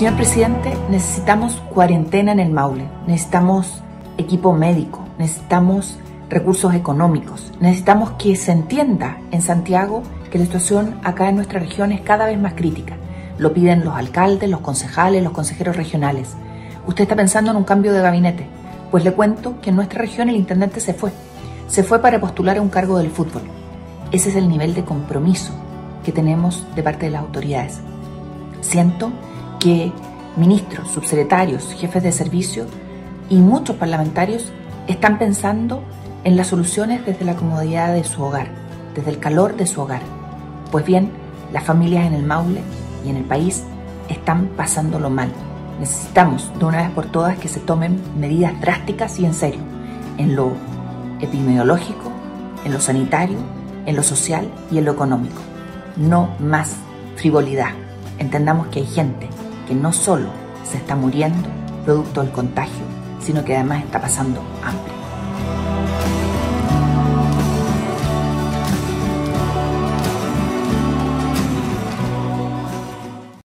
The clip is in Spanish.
Señor presidente, necesitamos cuarentena en el Maule, necesitamos equipo médico, necesitamos recursos económicos, necesitamos que se entienda en Santiago que la situación acá en nuestra región es cada vez más crítica. Lo piden los alcaldes, los concejales, los consejeros regionales. Usted está pensando en un cambio de gabinete. Pues le cuento que en nuestra región el intendente se fue. Se fue para postular a un cargo del fútbol. Ese es el nivel de compromiso que tenemos de parte de las autoridades. Siento que ministros, subsecretarios, jefes de servicio y muchos parlamentarios están pensando en las soluciones desde la comodidad de su hogar, desde el calor de su hogar. Pues bien, las familias en el Maule y en el país están pasándolo mal. Necesitamos de una vez por todas que se tomen medidas drásticas y en serio, en lo epidemiológico, en lo sanitario, en lo social y en lo económico. No más frivolidad. Entendamos que hay gente que no solo se está muriendo producto del contagio, sino que además está pasando hambre.